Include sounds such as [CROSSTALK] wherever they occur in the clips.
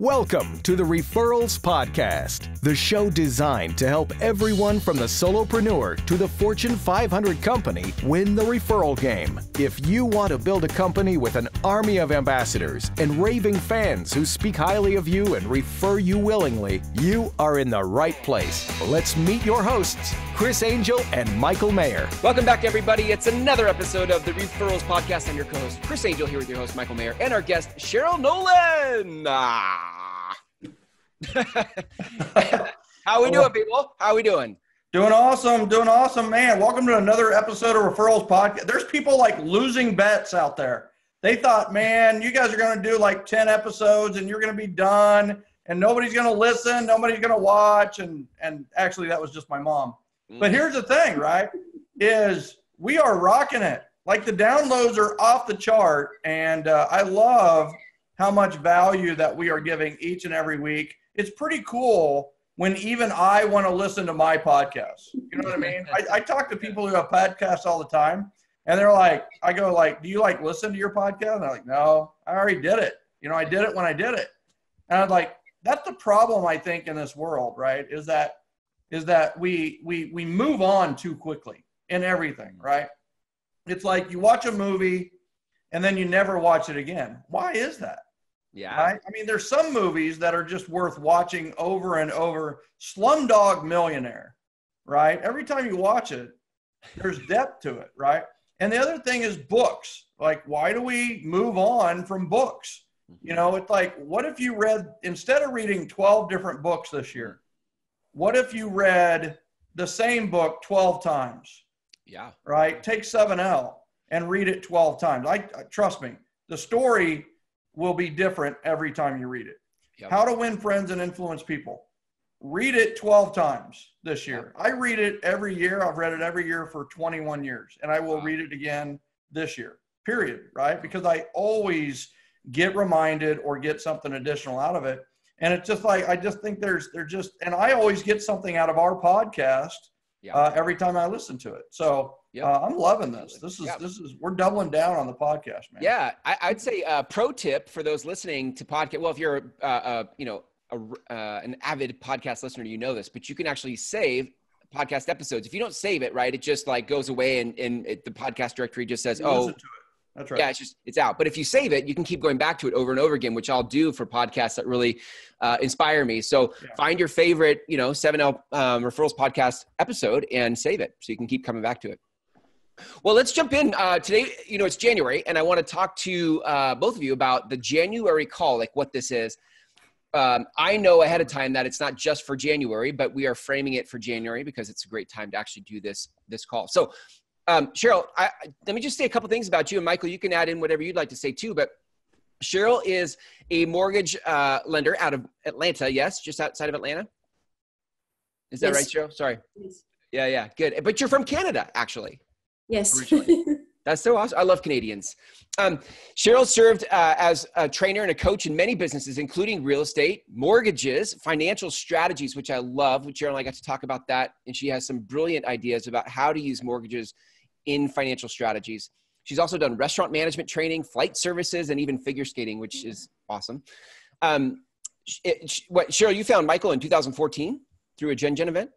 Welcome to the Referrals Podcast, the show designed to help everyone from the solopreneur to the Fortune 500 company win the referral game. If you want to build a company with an army of ambassadors and raving fans who speak highly of you and refer you willingly, you are in the right place. Let's meet your hosts, Chris Angel and Michael Maher. Welcome back, everybody. It's another episode of the Referrals Podcast. I'm your co host, Chris Angel, here with your host, Michael Maher, and our guest, Sheryl Nolan. Ah. [LAUGHS] How we doing, people? How we doing? Doing awesome, doing awesome, man. Welcome to another episode of Referrals Podcast. There's people like losing bets out there. They thought, man, you guys are going to do like 10 episodes and you're going to be done and nobody's going to listen, nobody's going to watch and and actually that was just my mom. But here's the thing, right? Is we are rocking it. Like the downloads are off the chart and uh, I love how much value that we are giving each and every week it's pretty cool when even I want to listen to my podcast. You know what I mean? I, I, talk to people who have podcasts all the time, and they're like, I go like, "Do you like listen to your podcast?" And they're like, "No, I already did it. You know, I did it when I did it." And I'm like, that's the problem I think in this world, right? Is that is that we we we move on too quickly in everything, mm-hmm. right? It's like you watch a movie and then you never watch it again. Why is that? Yeah. Right? I mean, there's some movies that are just worth watching over and over. Slumdog Millionaire, right? Every time you watch it, there's [LAUGHS] depth to it, right? And the other thing is books. Like, why do we move on from books? You mm-hmm. know, it's like, what if you read, instead of reading 12 different books this year, mm-hmm. What if you read the same book 12 times? Yeah. Right? Take 7L and read it 12 times. I trust me, the story will be different every time you read it. Yep. How to Win Friends and Influence People. Read it 12 times this year. I read it every year. I've read it every year for 21 years, and I will wow. read it again this year, period, right? Because I always get reminded or get something additional out of it. And it's just like, I just think there's, there's just, and I always get something out of our podcast yep. uh, every time I listen to it. So Yep. Uh, I'm loving this. This is yep. this is we're doubling down on the podcast, man. Yeah, I, would say uh, pro tip for those listening to podcast. Well, if you're uh, uh, you know a, uh, an avid podcast listener, you know this, but you can actually save podcast episodes. If you don't save it, right, it just like goes away and, and it, the podcast directory just says, "Oh, that's right. Yeah, it's just it's out. But if you save it, you can keep going back to it over and over again, which I'll do for podcasts that really uh, inspire me. So yeah. find your favorite, you know, 7L um, referrals podcast episode and save it so you can keep coming back to it. Well, let's jump in uh, today. You know, it's January, and I want to talk to uh, both of you about the January call, like what this is. Um, I know ahead of time that it's not just for January, but we are framing it for January because it's a great time to actually do this this call. So, um, Sheryl, I, let me just say a couple things about you, and Michael, you can add in whatever you'd like to say too. But Sheryl is a mortgage uh, lender out of Atlanta. Yes, just outside of Atlanta. Is that yes. right, Sheryl? Sorry. Yes. Yeah, yeah, good. But you're from Canada, actually. Yes. [LAUGHS] That's so awesome. I love Canadians. Um, Sheryl served uh, as a trainer and a coach in many businesses, including real estate, mortgages, financial strategies, which I love. Sheryl and I got to talk about that. And she has some brilliant ideas about how to use mortgages in financial strategies. She's also done restaurant management training, flight services, and even figure skating, which is awesome. Um, it, what, Sheryl, you found Michael in 2014 through a Gen Gen event?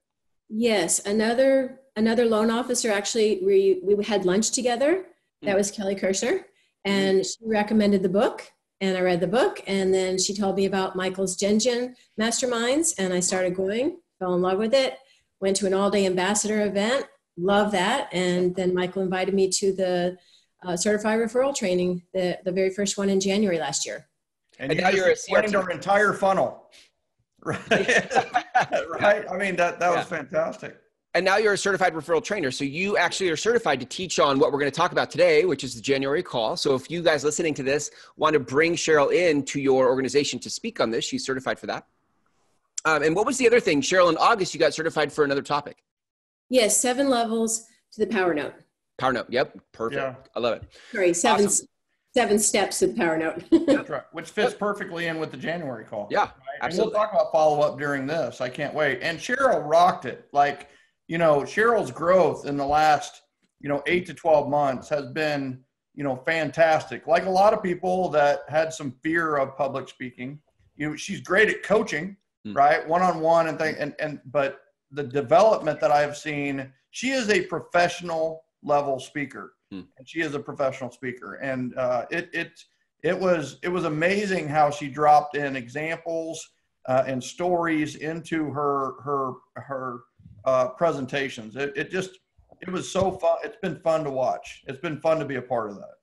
Yes, another another loan officer actually we we had lunch together. That was Kelly Kirschner, and she recommended the book, and I read the book, and then she told me about Michael's Gen Gen masterminds, and I started going, fell in love with it, went to an all day ambassador event, love that, and then Michael invited me to the uh, certified referral training, the the very first one in January last year. And, and you now you're explained our entire funnel. [LAUGHS] Right. right. I mean that that yeah. was fantastic and now you're a certified referral trainer. So you actually are certified to teach on what we're going to talk about today, which is the January call. So if you guys listening to this want to bring Sheryl in to your organization to speak on this, she's certified for that. Um, and what was the other thing, Sheryl? In August, you got certified for another topic. Yes, seven levels to the Power Note. Power Note. Yep, perfect. Yeah. I love it. Sorry, seven awesome. seven steps to the Power Note. That's right, which [LAUGHS] fits perfectly in with the January call. Yeah, right? absolutely. And we'll talk about follow up during this. I can't wait. And Sheryl rocked it. Like you know, Sheryl's growth in the last, you know, eight to 12 months has been, you know, fantastic. Like a lot of people that had some fear of public speaking, you know, she's great at coaching, Hmm. right? One on one and thing and and but the development that I've seen, she is a professional level speaker. Hmm. And she is a professional speaker. And uh, it it it was it was amazing how she dropped in examples uh, and stories into her her her uh, presentations. It, it just it was so fun. It's been fun to watch. It's been fun to be a part of that.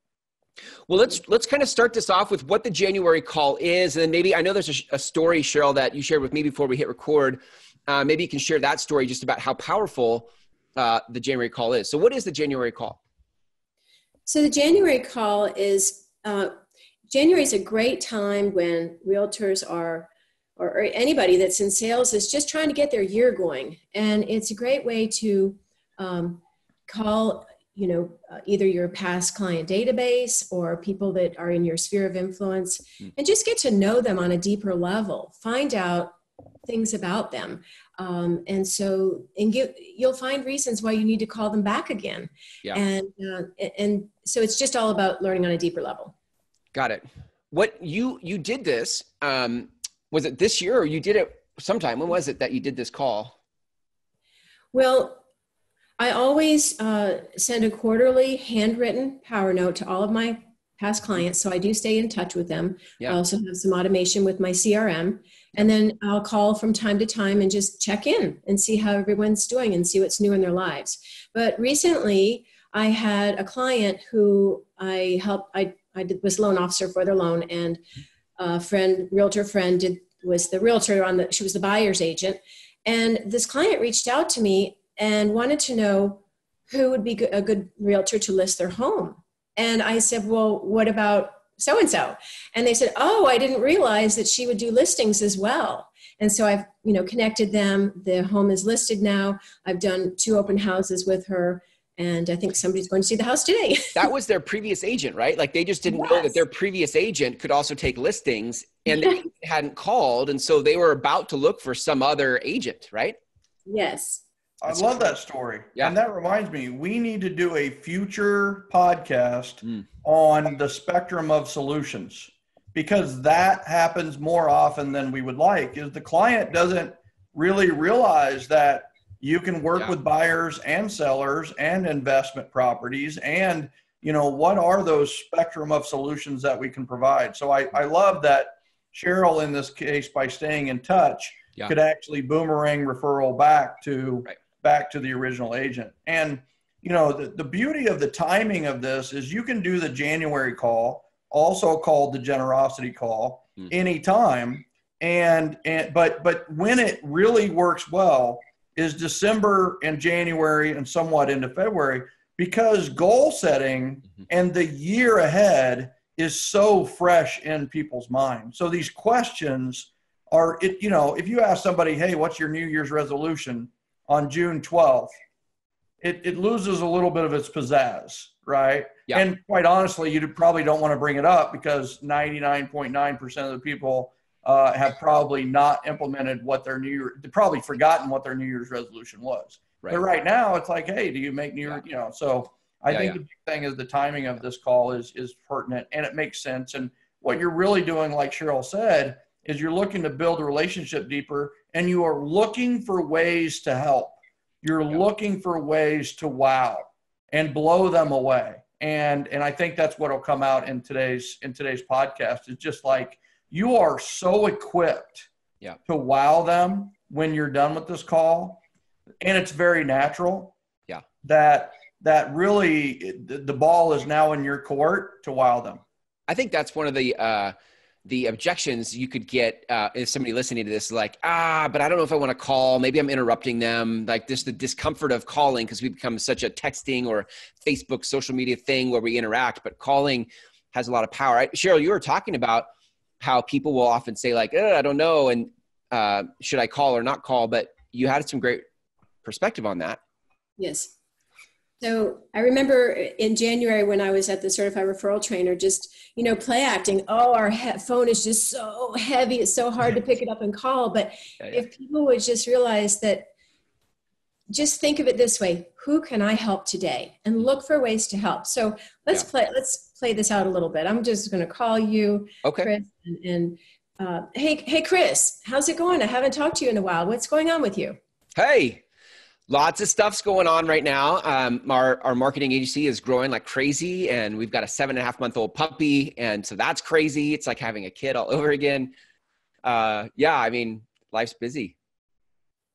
Well, let's let's kind of start this off with what the January call is, and then maybe I know there's a, a story, Sheryl, that you shared with me before we hit record. Uh, maybe you can share that story just about how powerful uh, the January call is. So, what is the January call? So the January call is uh, January is a great time when realtors are or, or anybody that's in sales is just trying to get their year going, and it's a great way to um, call you know uh, either your past client database or people that are in your sphere of influence Hmm. and just get to know them on a deeper level find out things about them um, and so and give, you'll find reasons why you need to call them back again Yeah. and uh, and so it's just all about learning on a deeper level Got it. What you you did this? Um, was it this year or you did it sometime? When was it that you did this call? well i always uh, send a quarterly handwritten power note to all of my past mm-hmm. clients so i do stay in touch with them. Yeah. i also have some automation with my crm and then i'll call from time to time and just check in and see how everyone's doing and see what's new in their lives. But recently i had a client who i helped i, I did, was loan officer for their loan and a friend realtor friend did was the realtor on the she was the buyer's agent. And this client reached out to me and wanted to know who would be a good realtor to list their home and i said well what about so and so and they said oh i didn't realize that she would do listings as well. And so i've you know connected them. The home is listed now. I've done two open houses with her and i think somebody's going to see the house today. [LAUGHS] That was their previous agent, right? Like they just didn't know that their previous agent could also take listings, and they [LAUGHS] hadn't called, and so they were about to look for some other agent, right? yes I That's love that story. Yeah. And that reminds me, we need to do a future podcast Mm. on the spectrum of solutions because that happens more often than we would like is the client doesn't really realize that you can work Yeah. with buyers and sellers and investment properties and you know what are those spectrum of solutions that we can provide so i, I love that sheryl in this case by staying in touch Yeah. could actually boomerang referral back to Right. Back to the original agent and you know the, the beauty of the timing of this is you can do the january call also called the generosity call Mm. anytime and and but but when it really works well is december and january and somewhat into february because goal setting Mhm. and the year ahead is so fresh in people's minds so these questions are it you know if you ask somebody hey what's your new year's resolution on june 12th it, it loses a little bit of its pizzazz right Yeah. and quite honestly you probably don't want to bring it up because 99.9% of the people uh, have probably not implemented what their new year probably forgotten what their new year's resolution was Right. but right now it's like hey do you make new year you know so i Yeah, think yeah. the big thing is the timing of this call is is pertinent and it makes sense and what you're really doing like sheryl said is you're looking to build a relationship deeper and you are looking for ways to help you're Yeah. looking for ways to wow and blow them away and and i think that's what will come out in today's in today's podcast is just like you are so equipped Yeah. to wow them when you're done with this call and it's very natural Yeah. that that really the, the ball is now in your court to wow them I think that's one of the uh, the objections you could get uh, if somebody listening to this is like, ah, but I don't know if I want to call. Maybe I'm interrupting them. Like this, the discomfort of calling because we become such a texting or Facebook social media thing where we interact. But calling has a lot of power. I, Sheryl, you were talking about how people will often say like, "Uh, I don't know, and uh, should I call or not call? But you had some great perspective on that. Yes. So I remember in January when I was at the certified referral trainer, just you know, play acting. Oh, our he- phone is just so heavy; it's so hard to pick it up and call. But Yeah, yeah. if people would just realize that, just think of it this way: Who can I help today? And look for ways to help. So let's Yeah. play. Let's play this out a little bit. I'm just going to call you, Okay. Chris, and, and Uh, hey, hey, Chris, how's it going? I haven't talked to you in a while. What's going on with you? Hey, lots of stuff's going on right now. Um, our, our marketing agency is growing like crazy, and we've got a seven and a half month old puppy. And so that's crazy. It's like having a kid all [LAUGHS] over again. Uh, yeah, I mean, life's busy.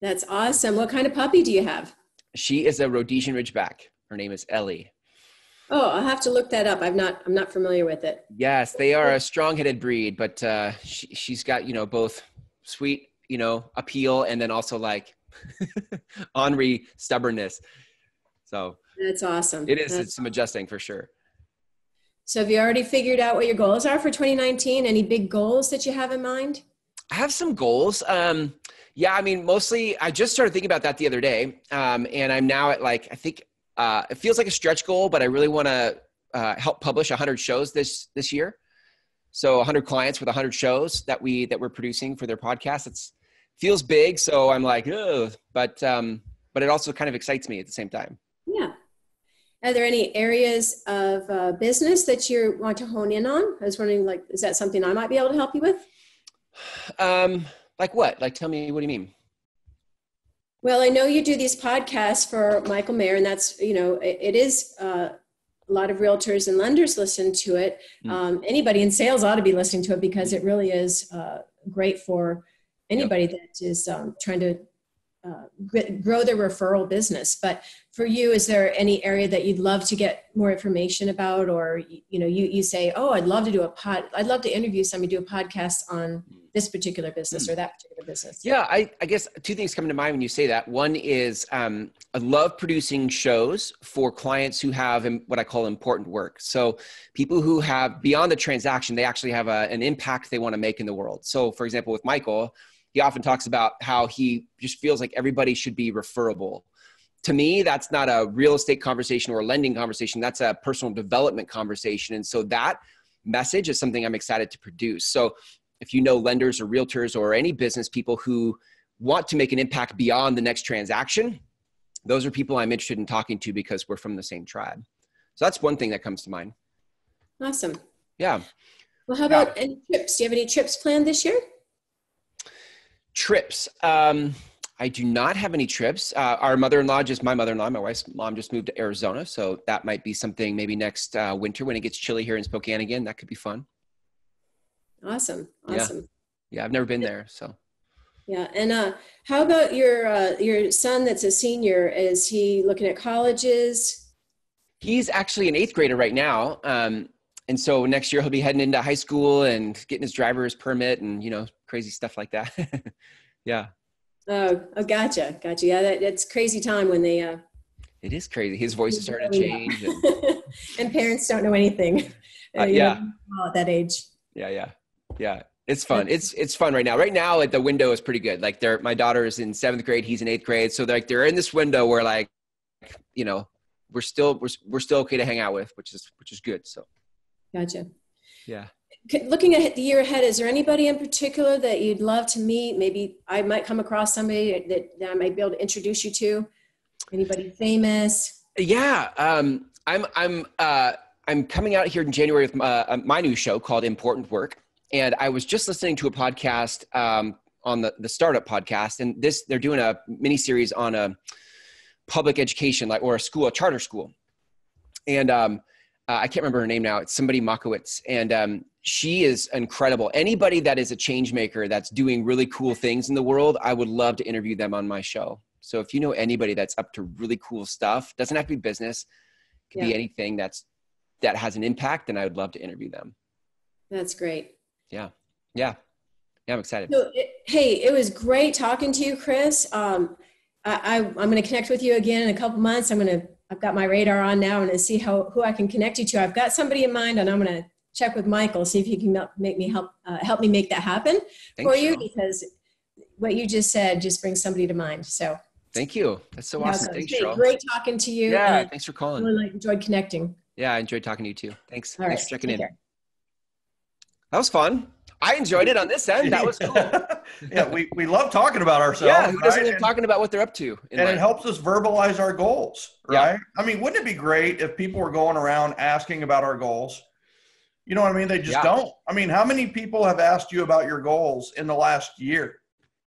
That's awesome. What kind of puppy do you have? She is a Rhodesian Ridgeback. Her name is Ellie. Oh, I'll have to look that up. I'm not. I'm not familiar with it. Yes, they are a strong-headed breed, but uh, she, she's got you know both sweet you know appeal and then also like [LAUGHS] Henri stubbornness. So that's awesome. It is. That's it's some adjusting for sure. So have you already figured out what your goals are for 2019? Any big goals that you have in mind? I have some goals. Um, yeah, I mean, mostly I just started thinking about that the other day. Um, and I'm now at like, I think uh, it feels like a stretch goal, but I really want to uh, help publish 100 shows this this year. So 100 clients with 100 shows that we that we're producing for their podcast. It's feels big, so I'm like, oh, but um, but it also kind of excites me at the same time. Yeah. Are there any areas of uh, business that you want to hone in on? I was wondering, like, is that something I might be able to help you with? Um, like what? Like, tell me, what do you mean? Well, I know you do these podcasts for Michael Maher, and that's you know it, it is uh, a lot of realtors and lenders listen to it. Mm. Um, anybody in sales ought to be listening to it because it really is uh, great for anybody yep. that is um, trying to uh, grow their referral business. But for you, is there any area that you'd love to get more information about, or you know, you you say, oh, I'd love to do a pod, I'd love to interview somebody, do a podcast on this particular business or that particular business? Yeah, I, I guess two things come to mind when you say that. One is um, I love producing shows for clients who have what I call important work. So people who have beyond the transaction, they actually have a, an impact they want to make in the world. So for example, with Michael, he often talks about how he just feels like everybody should be referable to me that's not a real estate conversation or a lending conversation that's a personal development conversation and so that message is something i'm excited to produce so if you know lenders or realtors or any business people who want to make an impact beyond the next transaction, those are people I'm interested in talking to because we're from the same tribe. So that's one thing that comes to mind. Awesome. Yeah. Well, how about yeah. any trips? Do you have any trips planned this year? Trips. Um, I do not have any trips. Uh, our mother-in-law, just my mother-in-law, my wife's mom, just moved to Arizona, so that might be something maybe next uh, winter when it gets chilly here in Spokane again. That could be fun. Awesome. Awesome. Yeah. yeah I've never been there. So. Yeah. And uh, how about your uh, your son that's a senior? Is he looking at colleges? He's actually an eighth grader right now. Um, and so next year he'll be heading into high school and getting his driver's permit and, you know, crazy stuff like that. [LAUGHS] yeah. Oh, oh, gotcha. Gotcha. Yeah. That, it's crazy time when they, uh, it is crazy. His voice is starting to change. And, [LAUGHS] and parents don't know anything. Uh, yeah. at that age. Yeah. Yeah yeah it's fun it's it's fun right now right now like the window is pretty good like they're my daughter is in seventh grade he's in eighth grade so they're like they're in this window where like you know we're still we're, we're still okay to hang out with which is which is good so gotcha yeah looking at the year ahead is there anybody in particular that you'd love to meet? Maybe i might come across somebody that, that i might be able to introduce you to. Anybody famous? Yeah um i'm i'm uh i'm coming out here in january with my, uh, my new show called important work. And I was just listening to a podcast um, on the, the startup podcast, and this they're doing a mini series on a public education, like or a school, a charter school. And um, uh, I can't remember her name now. It's somebody Moskowitz, and um, she is incredible. Anybody that is a change maker that's doing really cool things in the world, I would love to interview them on my show. So if you know anybody that's up to really cool stuff, doesn't have to be business, could yeah. be anything that's that has an impact, then I would love to interview them. That's great yeah yeah yeah i'm excited so, it, hey it was great talking to you chris um, I, I, am going to connect with you again in a couple months i'm going to i've got my radar on now and to see how who i can connect you to i've got somebody in mind and i'm going to check with michael see if he can make me help uh, help me make that happen Thanks, for you because what you just said just brings somebody to mind so Thank you. That's so awesome. Thanks, hey, Great talking to you. Yeah, thanks for calling. Really enjoyed connecting. Yeah, I enjoyed talking to you too. Thanks. All thanks right, for checking in. Care. That was fun. I enjoyed it on this end. That was cool. [LAUGHS] yeah, we, we love talking about ourselves. Yeah, who doesn't right? love talking about what they're up to? And life? it helps us verbalize our goals, right? Yeah. I mean, wouldn't it be great if people were going around asking about our goals? You know what I mean? They just Yeah. don't. I mean, how many people have asked you about your goals in the last year?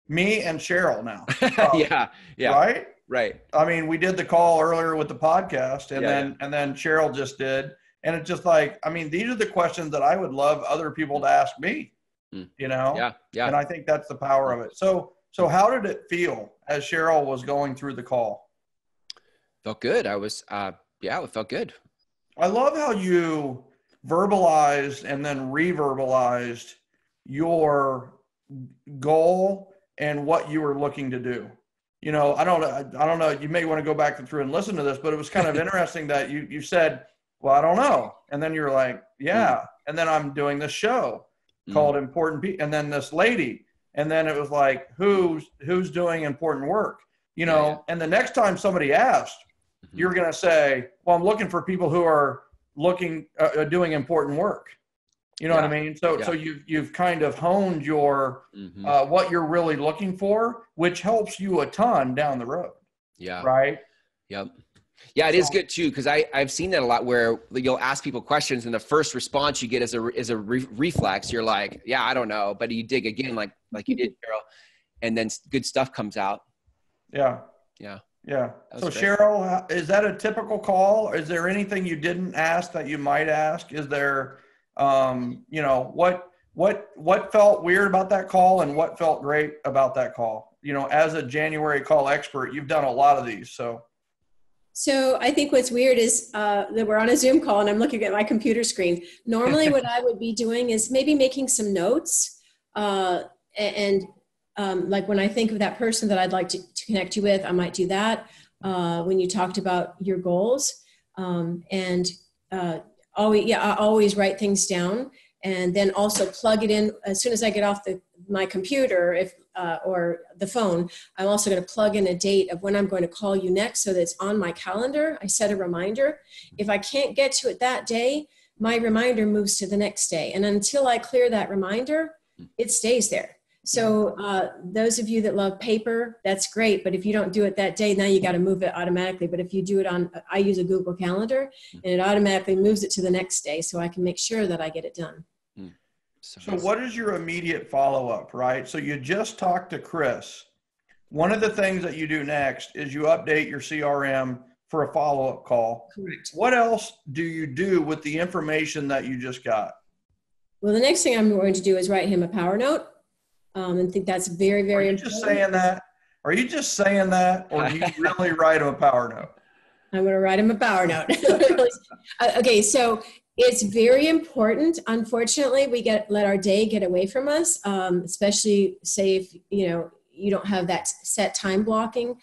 Me and Sheryl now. Um, [LAUGHS] yeah, yeah, Right? right. I mean, we did the call earlier with the podcast and Yeah, then and then Sheryl just did. And it's just like, I mean, these are the questions that I would love other people to ask me. Mm. You know? Yeah, yeah. And I think that's the power of it. So so how did it feel as Sheryl was going through the call? felt good. I was, uh, yeah, it felt good. I love how you verbalized and then reverbalized your goal and what you were looking to do. You know, I don't, I don't know. You may want to go back through and listen to this, but it was kind of [LAUGHS] interesting that you you said, "Well, I don't know," and then you're like, "Yeah," and then I'm doing this show Mm. called Important People, and then this lady, and then it was like, "Who's who's doing important work?" You know, Yeah, yeah. and the next time somebody asked, Mhm. you're going to say, "Well, I'm looking for people who are looking uh, uh, doing important work." You know what I mean? So, Yeah. so you've you've kind of honed your Mhm. uh, what you're really looking for, which helps you a ton down the road, yeah. right? Yep. Yeah, it is good too because I I've seen that a lot where you'll ask people questions and the first response you get is a is a re- reflex. You're like, yeah, I don't know, but you dig again like like you did, Carol, and then good stuff comes out. Yeah, Yeah. Yeah. So, great. Sheryl, is that a typical call? Is there anything you didn't ask that you might ask? Is there, um, you know, what what what felt weird about that call and what felt great about that call? You know, as a January call expert, you've done a lot of these, so. So I think what's weird is uh, that we're on a Zoom call and I'm looking at my computer screen. Normally, what I would be doing is maybe making some notes, uh, and um, like when I think of that person that I'd like to, connect you with, I might do that. Uh, when you talked about your goals, um, and uh, always, yeah, I always write things down, and then also plug it in as soon as I get off the my computer, if uh, or the phone. I'm also going to plug in a date of when I'm going to call you next so that it's on my calendar. I set a reminder. If I can't get to it that day, my reminder moves to the next day. And until I clear that reminder, it stays there. So, uh, those of you that love paper, that's great. But if you don't do it that day, now you got to move it automatically. But if you do it on, I use a Google Calendar and it automatically moves it to the next day so I can make sure that I get it done. So, what is your immediate follow up, right? So, you just talked to Chris. One of the things that you do next is you update your CRM for a follow up call. Correct. What else do you do with the information that you just got? Well, the next thing I'm going to do is write him a power note. Um, and think that's very, Are very you important. just saying that? Are you just saying that, or do you [LAUGHS] really write him a power note? I'm going to write him a power note. [LAUGHS] Uh, okay, so it's very important. Unfortunately, we get let our day get away from us, um, especially say if you know you don't have that set time blocking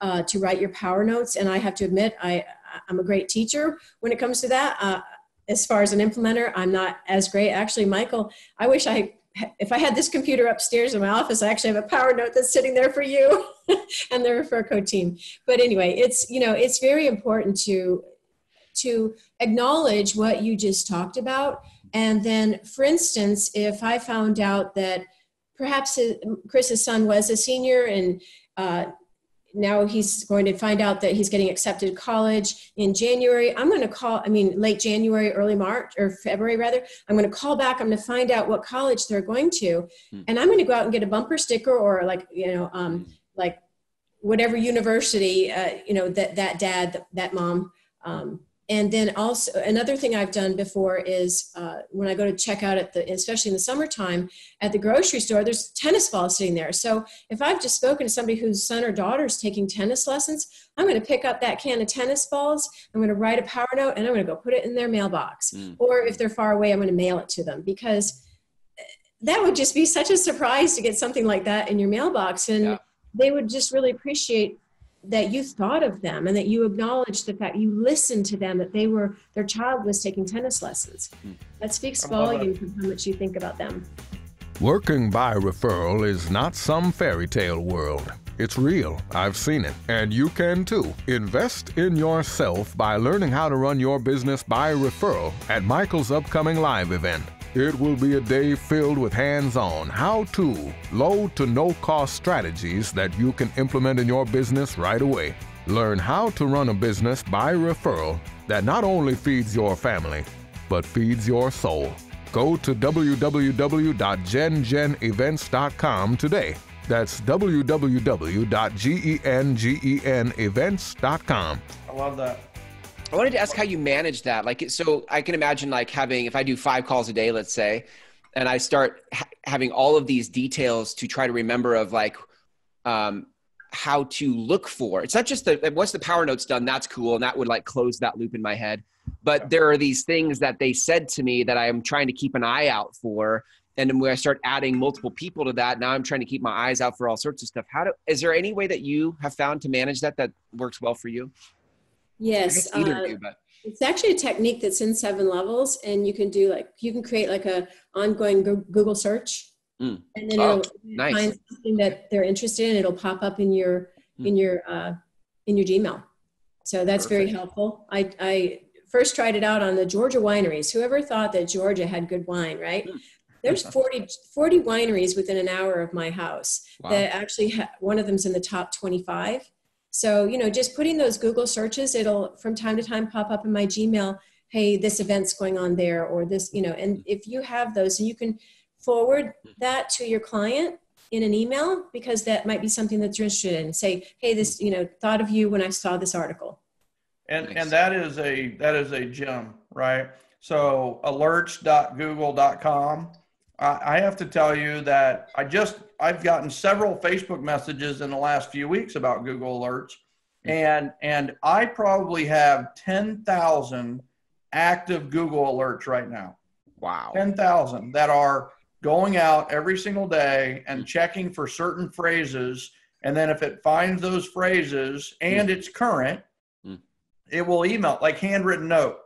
uh, to write your power notes. And I have to admit, I I'm a great teacher when it comes to that. Uh, as far as an implementer, I'm not as great. Actually, Michael, I wish I if I had this computer upstairs in my office, I actually have a power note that's sitting there for you [LAUGHS] and the Referco team. But anyway, it's you know it's very important to to acknowledge what you just talked about, and then, for instance, if I found out that perhaps Chris's son was a senior and uh, now he's going to find out that he's getting accepted to college in January. I'm going to call, I mean, late January, early March, or February rather. I'm going to call back. I'm going to find out what college they're going to. Hmm. And I'm going to go out and get a bumper sticker or like, you know, um, like whatever university, uh, you know, that, that dad, that mom. Um, and then also another thing I've done before is uh, when I go to check out at the, especially in the summertime, at the grocery store, there's tennis balls sitting there. So if I've just spoken to somebody whose son or daughter is taking tennis lessons, I'm going to pick up that can of tennis balls. I'm going to write a power note and I'm going to go put it in their mailbox. Mm. Or if they're far away, I'm going to mail it to them because eh, that would just be such a surprise to get something like that in your mailbox. And Yeah. they would just really appreciate that you thought of them and that you acknowledged the fact you listened to them that they were their child was taking tennis lessons Hmm. that speaks I love it. volumes of how much you think about them Working by referral is not some fairy tale world. It's real. I've seen it. And you can too. Invest in yourself by learning how to run your business by referral at Michael's upcoming live event. It will be a day filled with hands on, how to, low to no cost strategies that you can implement in your business right away. Learn how to run a business by referral that not only feeds your family, but feeds your soul. Go to www.gengenevents.com today. That's www.gengenevents.com. I love that. I wanted to ask how you manage that. Like, so I can imagine like having, if I do five calls a day, let's say, and I start ha- having all of these details to try to remember of like, um, how to look for. It's not just the once the power notes done, that's cool, and that would like close that loop in my head. But there are these things that they said to me that I am trying to keep an eye out for. And then when I start adding multiple people to that, now I'm trying to keep my eyes out for all sorts of stuff. How do is there any way that you have found to manage that that works well for you? Yes, either uh, but it's actually a technique that's in seven levels, and you can do like you can create like a ongoing Google search, Mm. and then Oh, it'll nice. find something that they're interested in. It'll pop up in your Mm. in your uh, in your Gmail. So that's very helpful. I I first tried it out on the Georgia wineries. Whoever thought that Georgia had good wine, right? Mm. There's [LAUGHS] 40, 40 wineries within an hour of my house Wow. that actually ha- one of them's in the top 25 so you know just putting those google searches it'll from time to time pop up in my gmail hey this event's going on there or this you know and if you have those and you can forward mm-hmm. that to your client in an email because that might be something that you're interested in say hey this you know thought of you when i saw this article And Nice. and that is a that is a gem, right? So alerts.google.com. I, have to tell you that I just I've gotten several Facebook messages in the last few weeks about Google Alerts, and and I probably have ten thousand active Google alerts right now. wow. 10,000 that are going out every single day and checking for certain phrases. And then if it finds those phrases and it's current, Mm. it will email like handwritten note,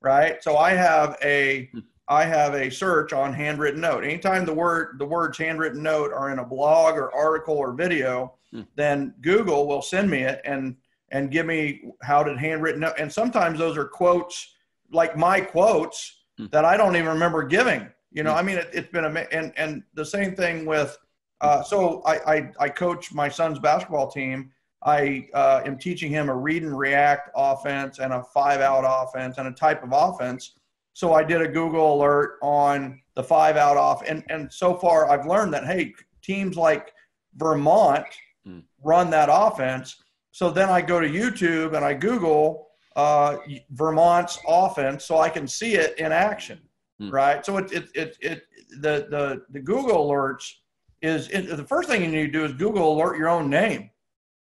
right? So I have a Mm. I have a search on handwritten note. Anytime the word the words handwritten note are in a blog or article or video, Mm. then Google will send me it and and give me how did handwritten note. And sometimes those are quotes like my quotes Mm. that I don't even remember giving. You know, Mm. I mean, it, it's been a and and the same thing with. Uh, so I, I I coach my son's basketball team. I uh, am teaching him a read and react offense and a five out offense and a type of offense. So I did a Google alert on the five out off, and and so far I've learned that hey, teams like Vermont Mm. run that offense. So then I go to YouTube and I Google uh, Vermont's offense so I can see it in action, Hmm. right? So it it it, it the the the Google alerts is it, the first thing you need to do is Google alert your own name,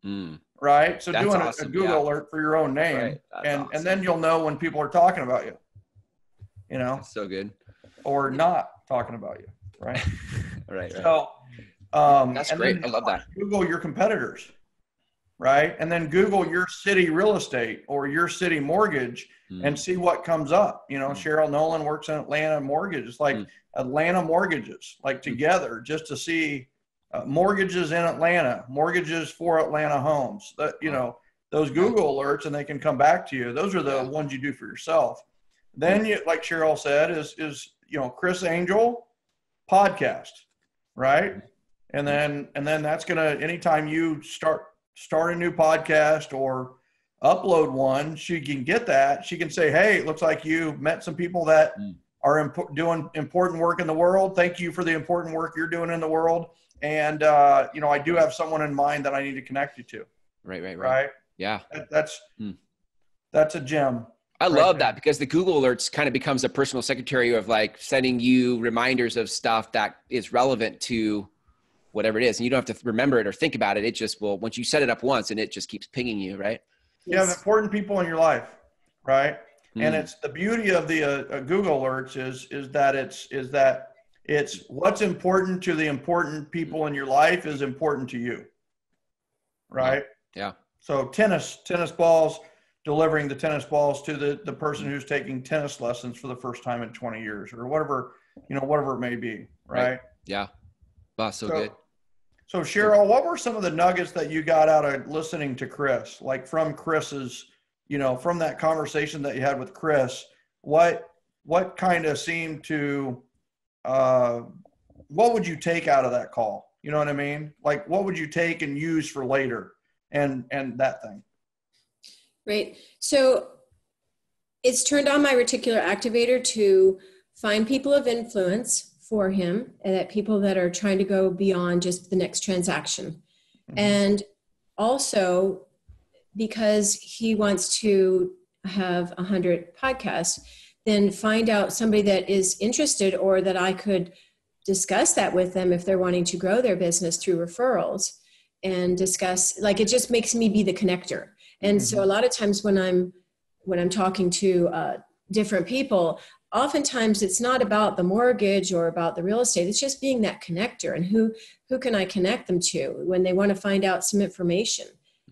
Mm. right? So That's doing a- a, Google yeah. alert for your own name, Right. And awesome. and then you'll know when people are talking about you, you know, so good. or not talking about you, right? [LAUGHS] Right. right. So um, That's great. I love that. Google your competitors, right? And then Google your city real estate or your city mortgage Mm. and see what comes up. You know, Mm. Sheryl Nolan works in Atlanta Mortgage. It's like Mm. Atlanta mortgages, like together, just to see uh, mortgages in Atlanta, mortgages for Atlanta homes. That you know those Google alerts, and they can come back to you. Those are the ones you do for yourself. Then you, like Sheryl said, is is you know Chris Angel podcast, right? And then and then that's gonna anytime you start start a new podcast or upload one, she can get that. She can say, "Hey, it looks like you met some people that Mm. are imp- doing important work in the world. Thank you for the important work you're doing in the world." And uh, you know, I do have someone in mind that I need to connect you to. Right. Right. Right. Right? Yeah. That, that's Hmm. that's a gem. I Right love there. that because the Google alerts kind of becomes a personal secretary of like sending you reminders of stuff that is relevant to whatever it is. And you don't have to remember it or think about it. It just will, once you set it up once and it just keeps pinging you, right? You have important people in your life, right? And Mm. it's the beauty of the uh, uh, Google alerts is is that it's is that it's what's important to the important people in your life is important to you, right? Yeah. So tennis tennis balls delivering the tennis balls to the the person who's taking tennis lessons for the first time in 20 years or whatever you know whatever it may be, Right. right? Yeah. Wow. So, So- good. So Sheryl, what were some of the nuggets that you got out of listening to Chris? Like from Chris's, you know, from that conversation that you had with Chris, what what kind of seemed to uh what would you take out of that call? You know what I mean? Like what would you take and use for later and and that thing? Right. So it's turned on my reticular activator to find people of influence for him, and that people that are trying to go beyond just the next transaction. Mm-hmm. And also because he wants to have a hundred podcasts, then find out somebody that is interested or that I could discuss that with them if they're wanting to grow their business through referrals and discuss like it just makes me be the connector and mm-hmm. so a lot of times when i'm when i'm talking to uh, different people oftentimes it's not about the mortgage or about the real estate it's just being that connector and who who can i connect them to when they want to find out some information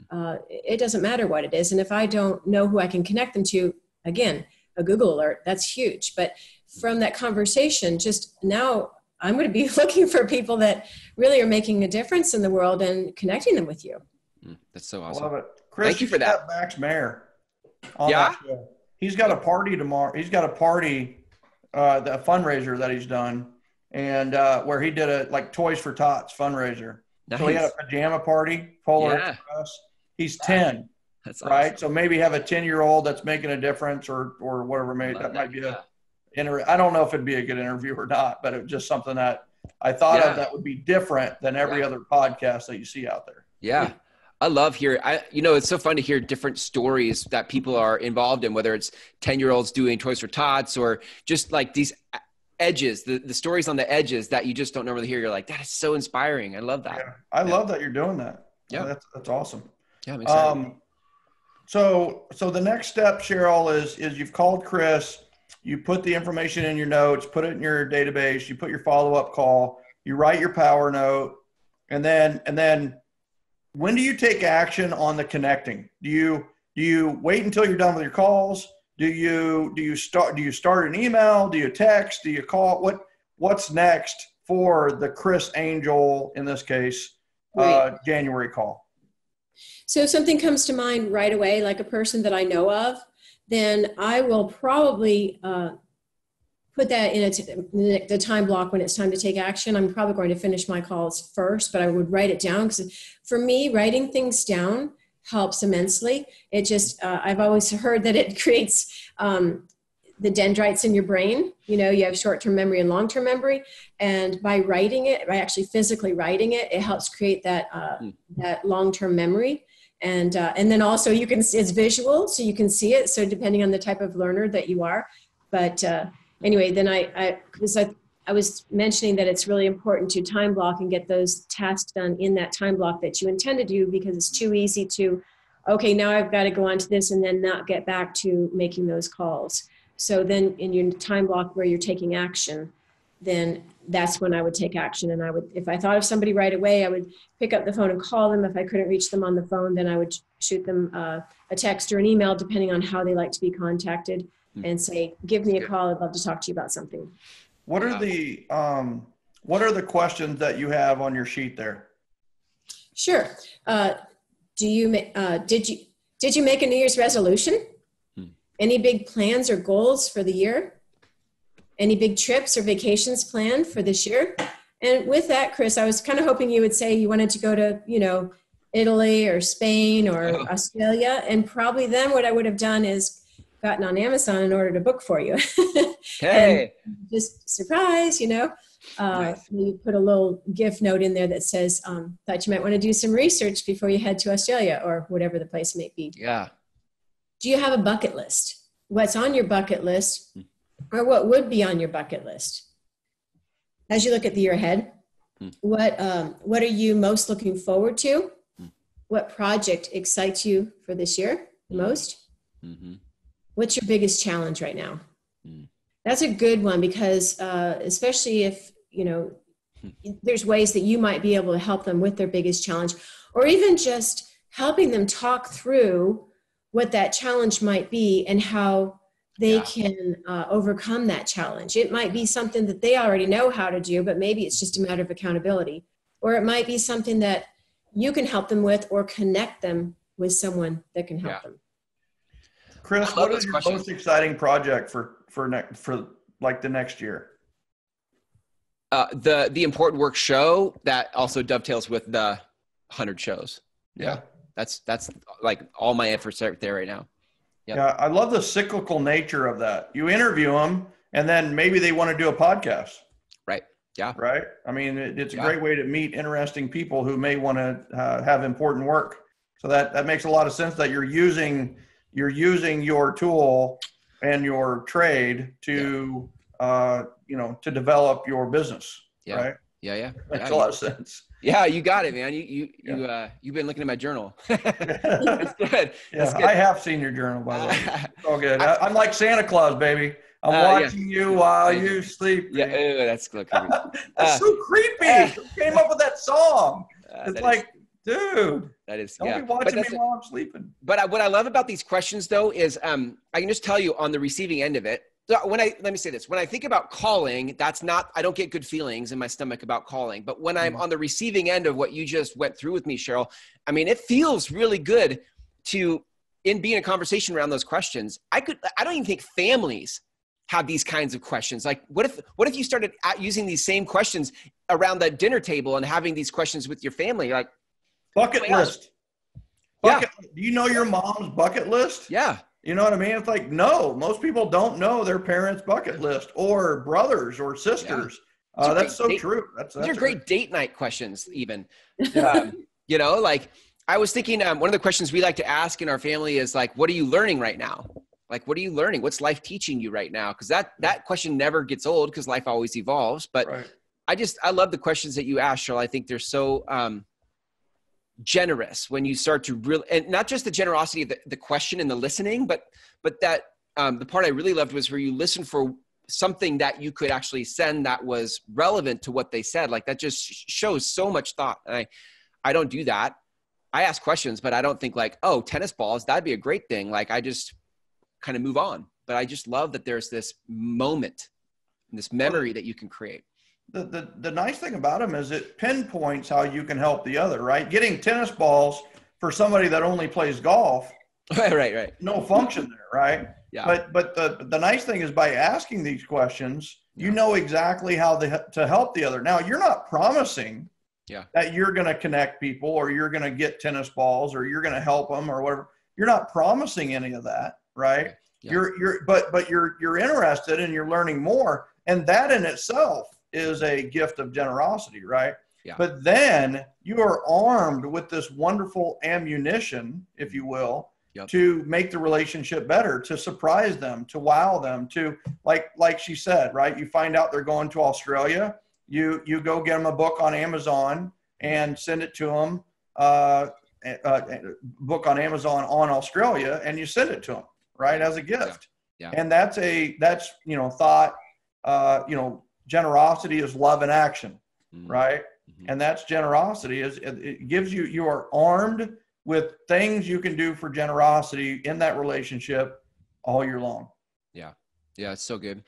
uh, it doesn't matter what it is and if i don't know who i can connect them to again a google alert that's huge but from that conversation just now I'm going to be [LAUGHS] looking for people that really are making a difference in the world and connecting them with you. Mm, that's so awesome. I love it. Chris, Thank you for that. Max Maher. yeah. He's got a party tomorrow. He's got a party, uh, the fundraiser that he's done, and uh, where he did a like Toys for Tots fundraiser. Nice. So he had a pajama party, Polar yeah. Express. He's ten. That's awesome. right. So maybe have a ten year old that's making a difference, or or whatever. Maybe that, that might be a inter- I don't know if it'd be a good interview or not, but it was just something that I thought yeah. of that would be different than every yeah. other podcast that you see out there. Yeah. I love hearing I you know it's so fun to hear different stories that people are involved in whether it's 10 year olds doing toys for tots or just like these edges the, the stories on the edges that you just don't normally hear. You're like that is so inspiring. I love that. Yeah, I yeah. love that you're doing that. Yeah. That's that's awesome. Yeah I'm excited. um so so the next step Sheryl is is you've called Chris you put the information in your notes, put it in your database, you put your follow-up call, you write your power note, and then and then when do you take action on the connecting? Do you do you wait until you're done with your calls? Do you do you start do you start an email? Do you text? Do you call? What what's next for the Chris Angel in this case uh, January call? So if something comes to mind right away, like a person that I know of then I will probably uh, put that in t- the time block when it's time to take action. I'm probably going to finish my calls first, but I would write it down because for me, writing things down helps immensely. It just, uh, I've always heard that it [LAUGHS] creates um, the dendrites in your brain. You know, you have short term memory and long term memory. And by writing it, by actually physically writing it, it helps create that, uh, mm. that long term memory and uh, and then also you can it's visual so you can see it so depending on the type of learner that you are but uh, anyway then i because I, I was mentioning that it's really important to time block and get those tasks done in that time block that you intend to do because it's too easy to okay now i've got to go on to this and then not get back to making those calls so then in your time block where you're taking action then that's when I would take action. And I would, if I thought of somebody right away, I would pick up the phone and call them. If I couldn't reach them on the phone, then I would shoot them uh, a text or an email, depending on how they like to be contacted. And say, "Give me a call. I'd love to talk to you about something." What are the um, What are the questions that you have on your sheet there? Sure. Uh, do you uh, did you did you make a New Year's resolution? Hmm. Any big plans or goals for the year? Any big trips or vacations planned for this year? And with that, Chris, I was kind of hoping you would say you wanted to go to, you know, Italy or Spain or oh. [LAUGHS] Australia. And probably then what I would have done is gotten on Amazon and ordered a book for you. [LAUGHS] hey. just surprise, you know. Uh, nice. You put a little gift note in there that says, um, thought you might want to do some research before you head to Australia or whatever the place may be. Yeah. Do you have a bucket list? What's on your bucket list? Hmm or what would be on your bucket list as you look at the year ahead hmm. what um, what are you most looking forward to hmm. what project excites you for this year the hmm. most mm-hmm. What's your biggest challenge right now mm. that's a good one because uh, especially if you know hmm. there's ways that you might be able to help them with their biggest challenge or even just helping them talk through what that challenge might be and how they yeah. can uh, overcome that challenge. It might be something that they already know how to do, but maybe it's just a matter of accountability. Or it might be something that you can help them with or connect them with someone that can help yeah. them. Chris, what is your question. most exciting project for for next for like the next year? Uh, the the important work show that also dovetails with the hundred shows. Yeah. yeah. that's that's like all my efforts are there right now. Yep. Yeah, I love the cyclical nature of that. You interview them, and then maybe they want to do a podcast. Right. Yeah. Right. I mean, it, it's a Yeah. great way to meet interesting people who may want to uh, have important work. So that that makes a lot of sense that you're using you're using your tool and your trade to uh, you know to develop your business. Yeah. Right. Yeah. Yeah. [LAUGHS] Makes Yeah, a lot of sense. Yeah, you got it, man. You you Yeah. you uh you've been looking at my journal. [LAUGHS] [LAUGHS] That's good. That's good. I have seen your journal by the way. Uh, It's all good. I, I'm like Santa Claus, baby. I'm Uh, yeah. watching you while you sleep. yeah, ew, that's. Uh, That's so creepy. Who came up with that song? that It's is- like, dude, that is don't yeah. be watching me while I'm sleeping. but I, what I love about these questions though is um, I can just tell you on the receiving end of it. So when I let me say this, when I think about calling, that's not I don't get good feelings in my stomach about calling. But when I'm Mhm. on the receiving end of what you just went through with me, Sheryl, I mean, it feels really good to in being a conversation around those questions. I could I don't even think families have these kinds of questions. Like, what if what if you started using these same questions around the dinner table and having these questions with your family? Like, Bucket gosh. list. Bucket, Do you know your mom's bucket list? yeah, You know what I mean? It's like, no, most people don't know their parents' bucket list or brothers or sisters. Those Uh, that's so date- true. That's, these are that's great date night questions, even. [LAUGHS] Um, you know like i was thinking um, one of the questions we like to ask in our family is like what are you learning right now like what are you learning what's life teaching you right now because that that question never gets old because life always evolves but right. i just i love the questions that you ask Sheryl. i think they're so um, generous when you start to really and not just the generosity of the, the question and the listening but but that um, the part i really loved was where you listen for something that you could actually send that was relevant to what they said. Like that just shows so much thought. And i i don't do that. I ask questions but i don't think like oh tennis balls that'd be a great thing. Like i just kind of move on. But i just love that there's this moment and this memory that you can create the, the, the nice thing about them is it pinpoints how you can help the other, right? Getting tennis balls for somebody that only plays golf, [LAUGHS] right right right no function there, right? yeah But but the the nice thing is by asking these questions, you know exactly how the, to help the other. Now you're not promising Yeah. that you're going to connect people or you're going to get tennis balls or you're going to help them or whatever. You're not promising any of that, right? Yeah. You're you're but but you're you're interested and you're learning more, and that in itself is a gift of generosity, right? Yeah. But then you are armed with this wonderful ammunition, if you will, Yep. to make the relationship better, to surprise them, to wow them, to like like she said, right? You find out they're going to Australia, you you go get them a book on Amazon and send it to them. Uh, uh, book on Amazon on Australia, and you send it to them, right, as a gift. Yeah. And that's a that's you know thought, uh, you know, generosity is love in action, Mhm. right? Mhm. And that's generosity is it, it gives you you are armed with things you can do for generosity in that relationship all year long. Yeah. Yeah, it's so good.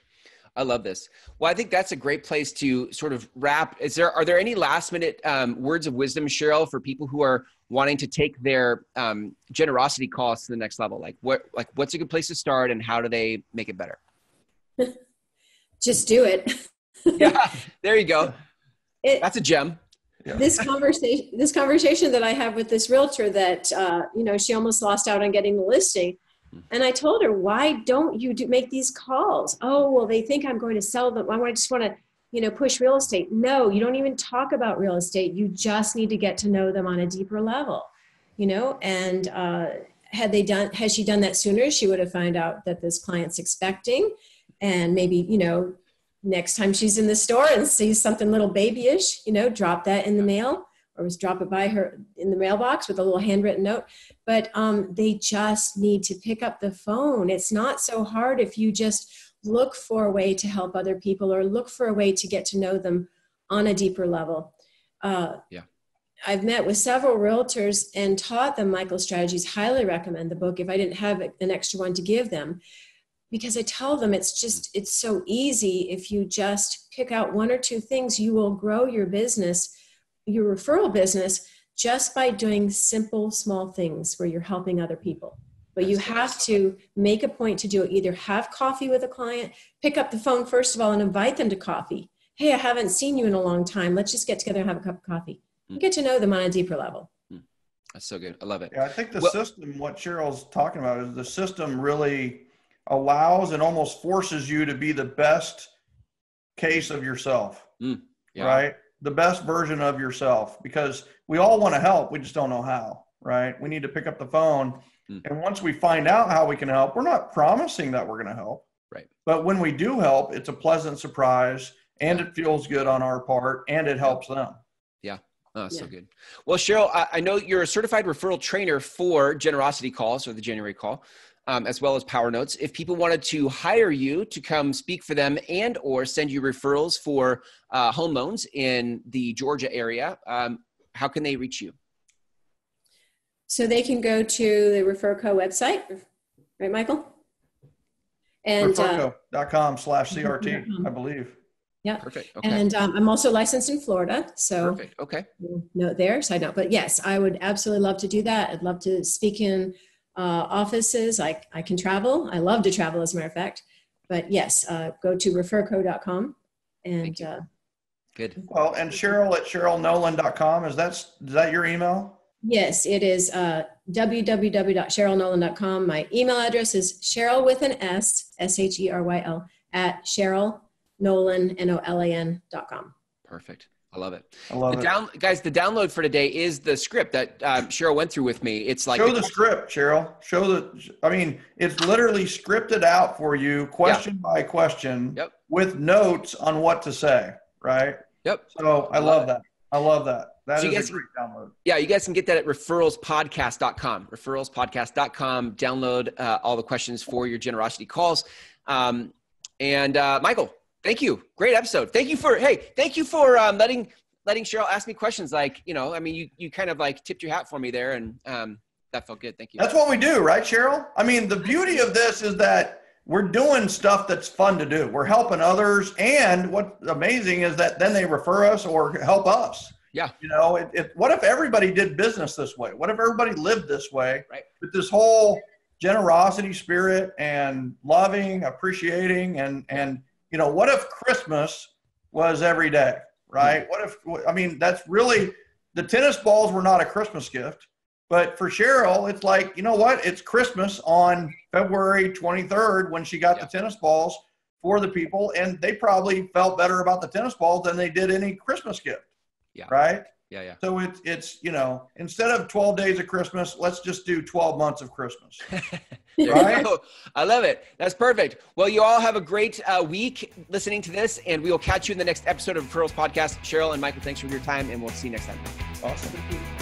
I love this. Well, I think that's a great place to sort of wrap. Is there are there any last minute um, words of wisdom, Sheryl, for people who are wanting to take their um, generosity calls to the next level? Like what like what's a good place to start, and how do they make it better? [LAUGHS] Just do it. [LAUGHS] Yeah, [LAUGHS] there you go. It, That's a gem. this conversation this conversation that i have with this realtor that uh, you know she almost lost out on getting the listing and i told her why don't you do, make these calls? Oh well they think i'm going to sell them. I just want to you know push real estate. No you don't even talk about real estate. You just need to get to know them on a deeper level you know? And uh, had they done had she done that sooner she would have found out that this client's expecting and maybe you know next time she's in the store and sees something little babyish, you know, drop that in the mail or just drop it by her in the mailbox with a little handwritten note. But um, they just need to pick up the phone. It's not so hard if you just look for a way to help other people or look for a way to get to know them on a deeper level. Uh, Yeah. I've met with several realtors and taught them Michael Strategies. Highly recommend the book if I didn't have an extra one to give them because I tell them it's hmm. just it's so easy if you just pick out one or two things you will grow your business your referral business just by doing simple small things where you're helping other hmm. people. But you have to make a point to do it. Either have coffee with a client pick up the phone first of all and invite them to coffee. Hey I haven't seen you in a long time. Let's just get together and have a cup of coffee. You hmm. get to know them on a deeper level. That's so good. I love it. Yeah, I think the Well- system, what Sheryl's talking about is the system really allows and almost forces you to be the best case of yourself. Mm, yeah. Right? The best version of yourself because we all want to help, we just don't know how, right? We need to pick up the phone Mm. and once we find out how we can help, we're not promising that we're going to help. Right. But when we do help, it's a pleasant surprise and it feels good on our part and it helps them. Yeah. Oh, so Yeah. good. Well, Sheryl, I, I know you're a certified referral trainer for Generosity Calls or the January Call, um, as well as Power Notes. If people wanted to hire you to come speak for them and or send you referrals for uh, home loans in the Georgia area, um, how can they reach you? So they can go to the Referco website, right, Michael? And uh, Referco.com slash CRT, I believe. yeah, Perfect. Okay. and um, I'm also licensed in Florida, so Perfect. Okay. note there, side note. But yes, I would absolutely love to do that. I'd love to speak in uh, offices. I, I can travel. I love to travel, as a matter of fact. But yes, uh, go to referco.com and uh, Good. Well, and Sheryl at SherylNolan.com, is that, is that your email? yes, it is uh, www.sherylnolan.com. My email address is Sheryl with an S, S H E R Y L, at Sheryl Nolan, N O L A N dot com. Perfect. I love it. I love The it. down, guys, the download for today is the script that um, Sheryl went through with me. It's like Show the script, Sheryl. Show the, I mean, it's literally scripted out for you, question by question, Yep. with notes on what to say, right? Yep. So I Love love that. I love that. That So is you a guys- great download. Yeah, you guys can get that at referralspodcast.com. Referralspodcast.com. Download uh, all the questions for your generosity calls. Um, and uh, Michael, thank you. Great episode. Thank you for hey, thank you for um, letting letting Sheryl ask me questions. Like you know, I mean, you you kind of like tipped your hat for me there, and um, that felt good. Thank you. That's what we do, right, Sheryl? I mean, the beauty of this is that we're doing stuff that's fun to do. We're helping others, and what's amazing is that then they refer us or help us. Yeah. You know, it, it, what if everybody did business this way? What if everybody lived this way? Right. With this whole generosity spirit and loving, appreciating, and and you know, what if Christmas was every day, right? Hmm. What if I mean that's really the tennis balls were not a Christmas gift. But for Sheryl, it's like, you know what? It's Christmas on February 23rd when she got Yeah. the tennis balls for the people, and they probably felt better about the tennis balls than they did any Christmas gift. Yeah. Right? Yeah, yeah. So it's it's you know, instead of 12 days of Christmas, let's just do 12 months of Christmas. [LAUGHS] Right? I love it. That's perfect. Well, you all have a great uh, week listening to this, and we will catch you in the next episode of Referrals Podcast. Sheryl and Michael, thanks for your time, and we'll see you next time. Awesome.